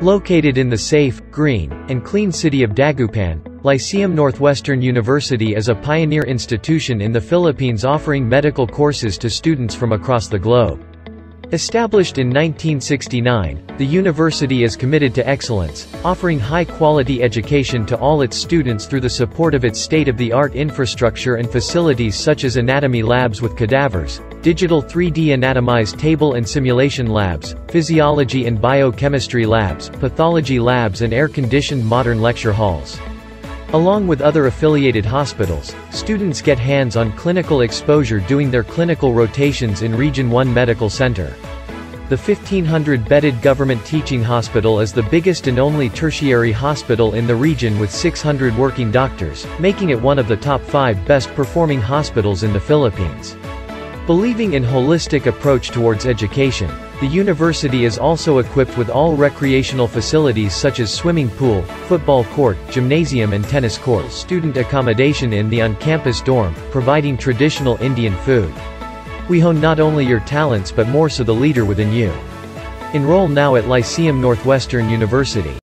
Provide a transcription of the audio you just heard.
Located in the safe, green, and clean city of Dagupan, Lyceum Northwestern University is a pioneer institution in the Philippines offering medical courses to students from across the globe. Established in 1969, the university is committed to excellence, offering high-quality education to all its students through the support of its state-of-the-art infrastructure and facilities such as anatomy labs with cadavers, digital 3D Anatomage table and simulation labs, physiology and biochemistry labs, pathology labs and air-conditioned modern lecture halls. Along with other affiliated hospitals, students get hands-on clinical exposure doing their clinical rotations in Region 1 Medical Center. The 1500-bedded government teaching hospital is the biggest and only tertiary hospital in the region with 600 working doctors, making it one of the top five best-performing hospitals in the Philippines. Believing in holistic approach towards education, the university is also equipped with all recreational facilities such as swimming pool, football court, gymnasium and tennis court. Student accommodation in the on-campus dorm, providing traditional Indian food. We hone not only your talents but more so the leader within you. Enroll now at Lyceum Northwestern University.